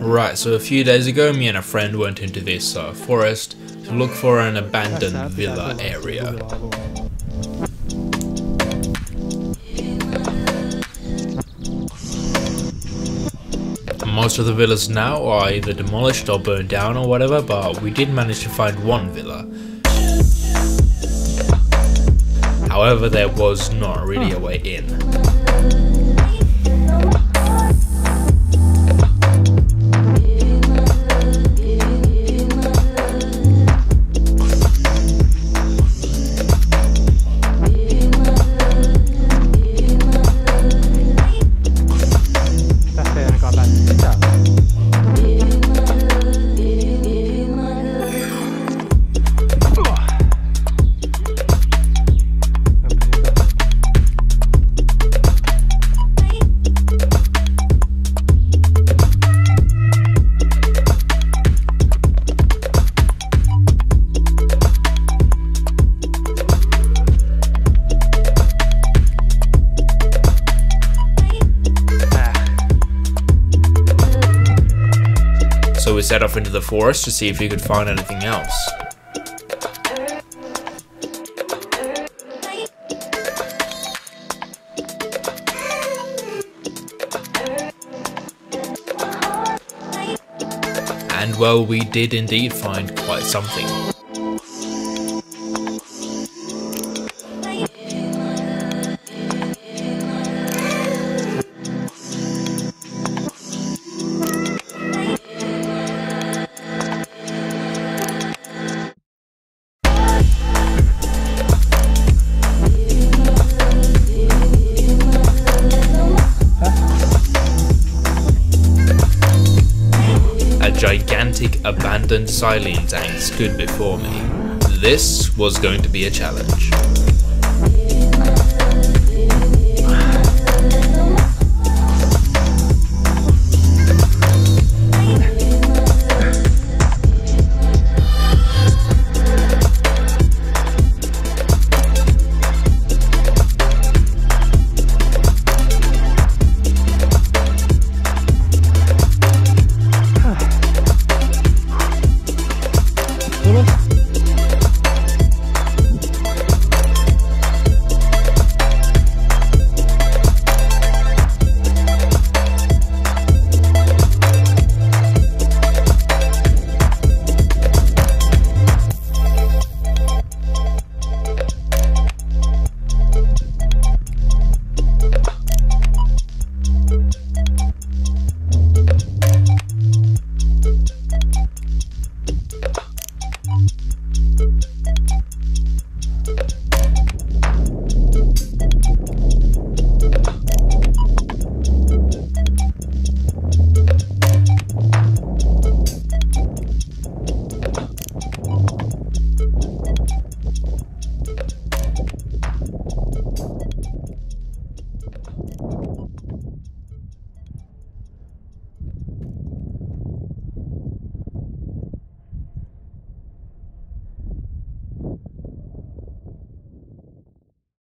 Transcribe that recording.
Right, so a few days ago me and a friend went into this uh, forest to look for an abandoned villa area. Most of the villas now are either demolished or burned down or whatever, but we did manage to find one villa. However, there was not really a hmm. way in. So we set off into the forest to see if we could find anything else. And well, we did indeed find quite something. Gigantic abandoned xylene tank stood before me. This was going to be a challenge. Tullut?